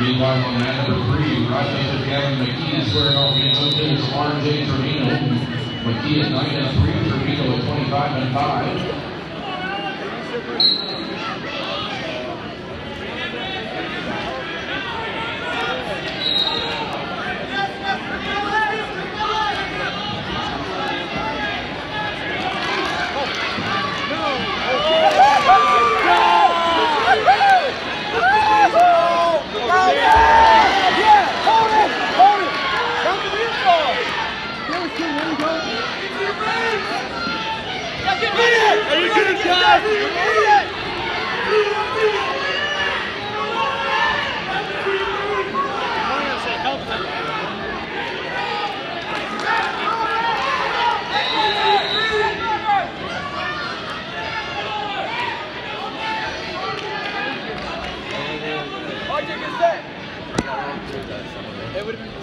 Meanwhile, on mat number three, Rochester Gavin McKee squaring off against Oak Hill's RJ Trevino. McKee at 9 and 3, Trevino at 25 and 5. You gonna die? It would have been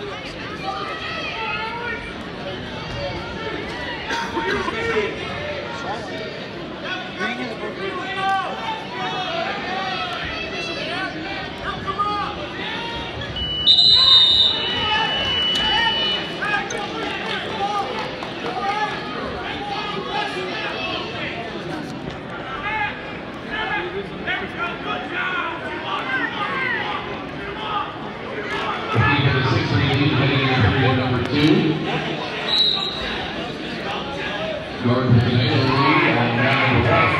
McKee with a 6-3 lead heading into period number two. Yard with an 8 lead on mat number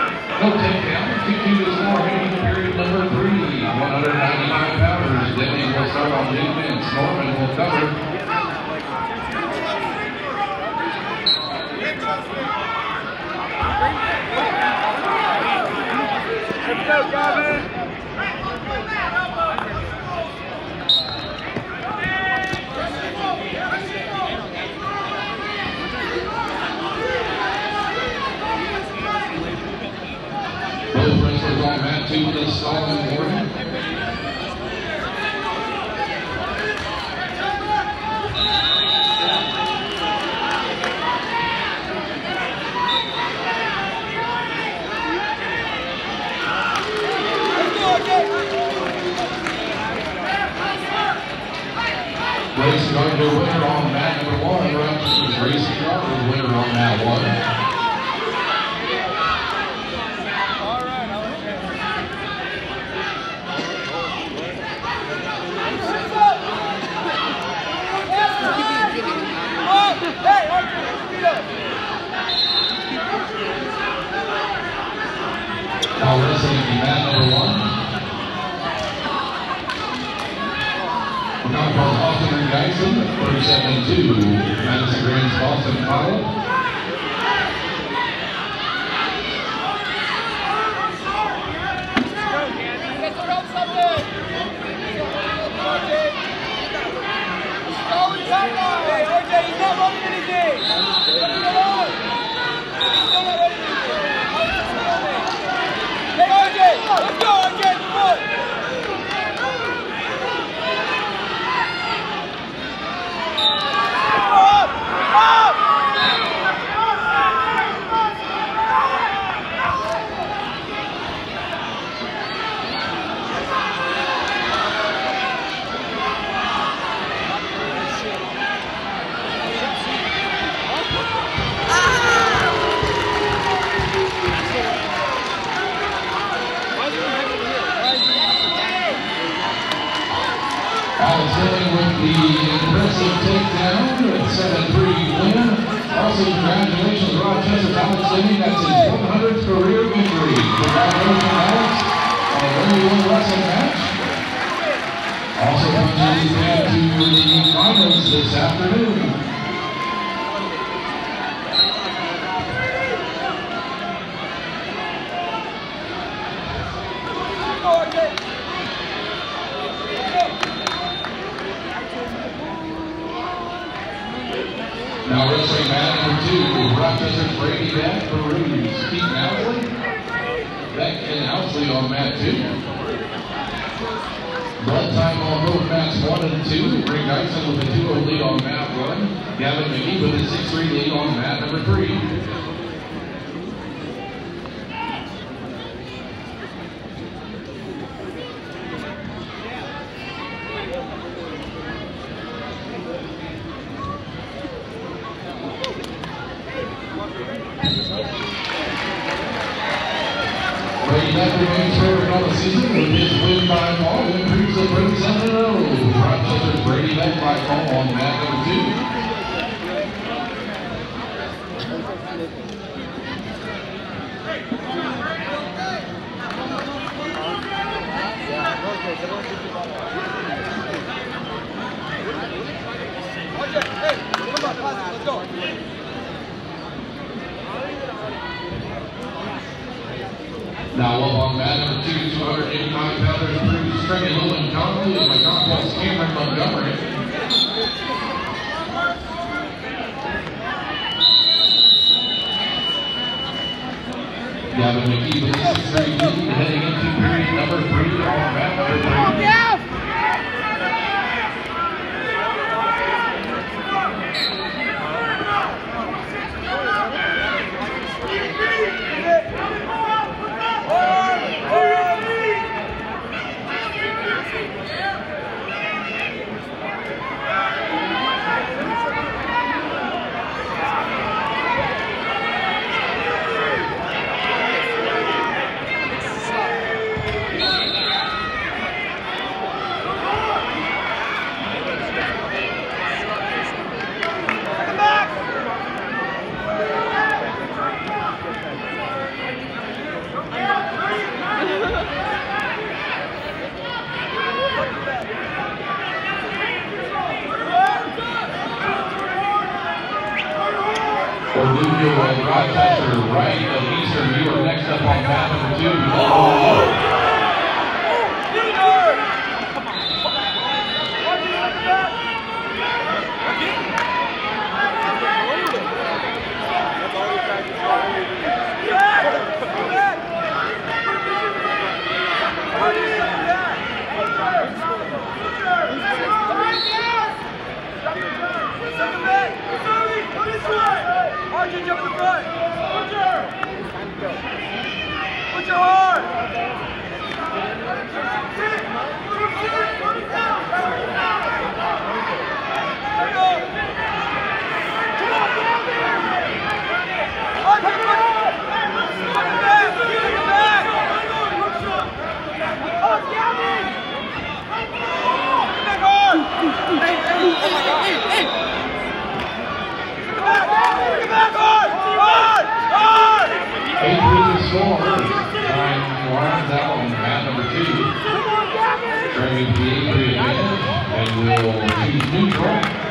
one. No takedown. 2-2 to score heading into period number three. 195 pounders. Denny will start on defense. Norman will cover. Let's go, Gavin! Number one. We're going for Austin and Geisen, 37 and 2. Madison Grants, Boston College. Also, congratulations, Rochester Alex Hilling, that's his 100th career victory. Congratulations, Alex, a very well wrestling match. Also ahead to the finals this afternoon. Now wrestling match number two, Rochester Brady Peru's Pete Housley. Beck and Housley on mat two. Blood time on both mats one and two. Rick Dyson with a 2-0 lead on mat one. Gavin McKee with a 6-3 lead on mat number three. Now up on mat number two, 285 pounders, Bruce Stringy, Lowland Conley, and my contest Cameron Montgomery. Gavin McKee with a 6-3 lead, heading into period number three on mat number three. Rochester right of Eastern New York next up on mat number two. Oh, eight wins score. Nine out on mat number two. Training the period advantage and will choose neutral.